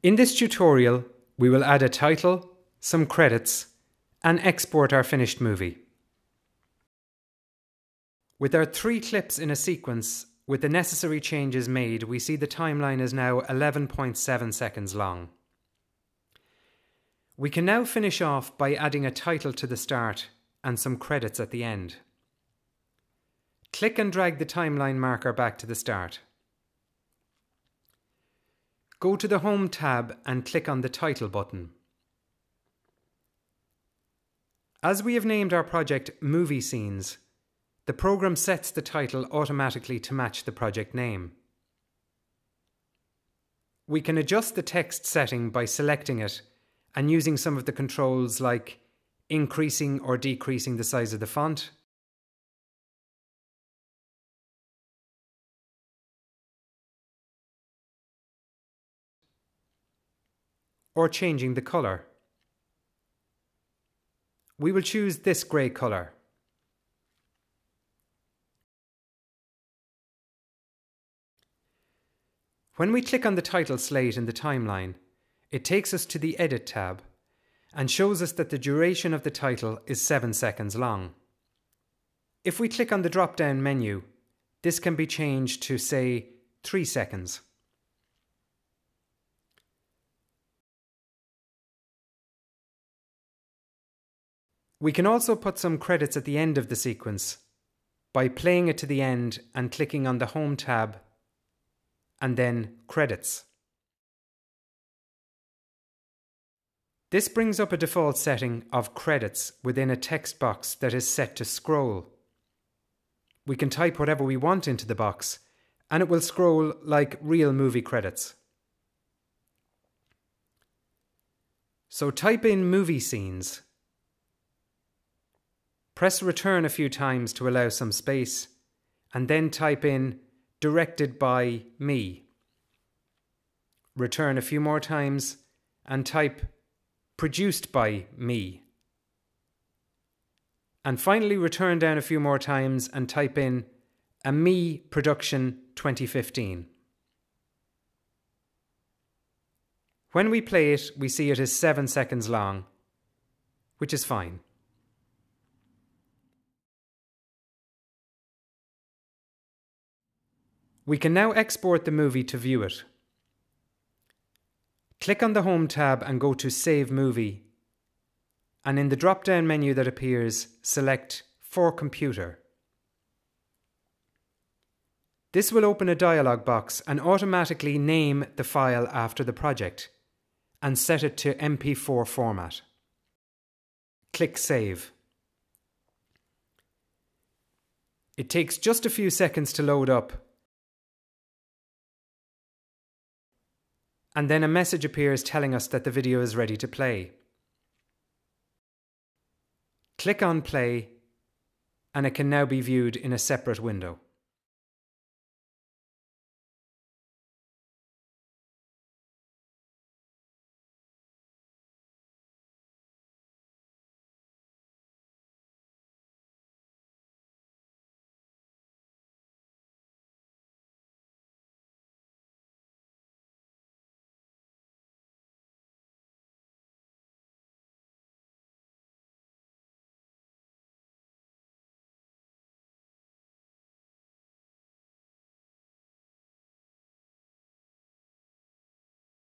In this tutorial, we will add a title, some credits, and export our finished movie. With our three clips in a sequence, with the necessary changes made, we see the timeline is now 11.7 seconds long. We can now finish off by adding a title to the start and some credits at the end. Click and drag the timeline marker back to the start. Go to the Home tab and click on the Title button. As we have named our project Movie Scenes, the program sets the title automatically to match the project name. We can adjust the text setting by selecting it and using some of the controls like increasing or decreasing the size of the font, or changing the colour. We will choose this grey colour. When we click on the title slate in the timeline, it takes us to the Edit tab and shows us that the duration of the title is 7 seconds long. If we click on the drop down menu, this can be changed to, say, 3 seconds. We can also put some credits at the end of the sequence by playing it to the end and clicking on the Home tab and then Credits. This brings up a default setting of credits within a text box that is set to scroll. We can type whatever we want into the box and it will scroll like real movie credits. So type in movie scenes Press return a few times to allow some space, and then type in directed by me. Return a few more times and type produced by me. And finally, return down a few more times and type in a me production 2015. When we play it, we see it is 7 seconds long, which is fine. We can now export the movie to view it. Click on the Home tab and go to Save Movie. And in the drop down menu that appears, select For Computer. This will open a dialog box and automatically name the file after the project and set it to MP4 format. Click Save. It takes just a few seconds to load up and then a message appears telling us that the video is ready to play. Click on play and it can now be viewed in a separate window.